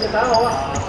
你摆好了。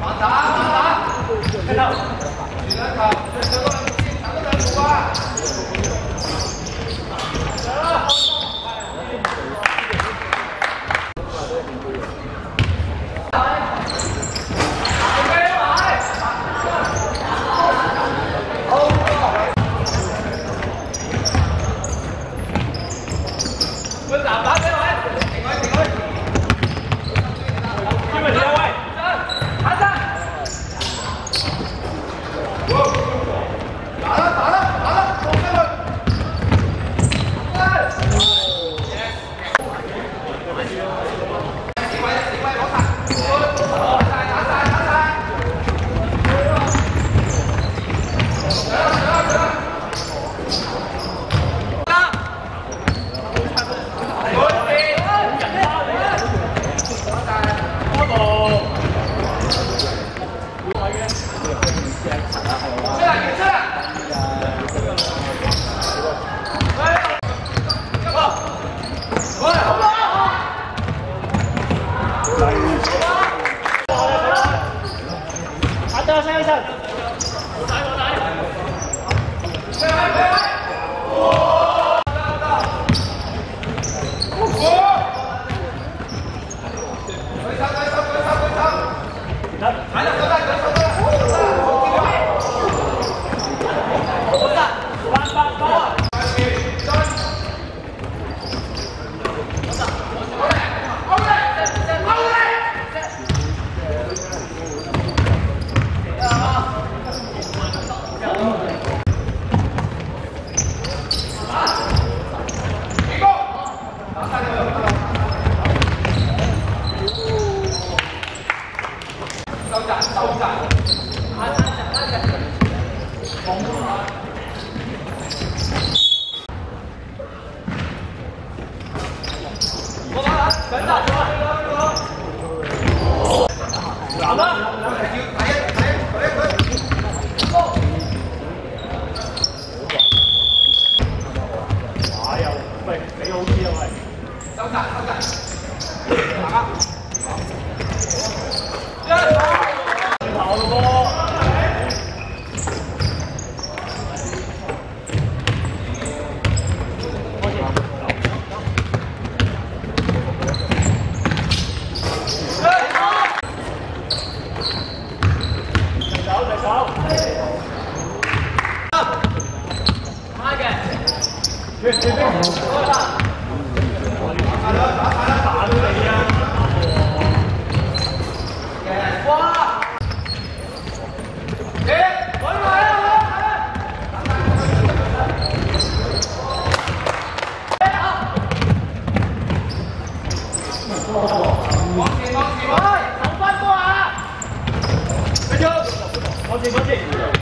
打打，打，看到，你敢看？这个东西，看不到五官。我马啊，跟大球啊！干嘛？快进，快一点，快一点，快一点，快！够！哎呀，喂，几好子啊喂！收闸，收闸！干嘛？放球，放球，哎，三分过啊！快球，放球，放球。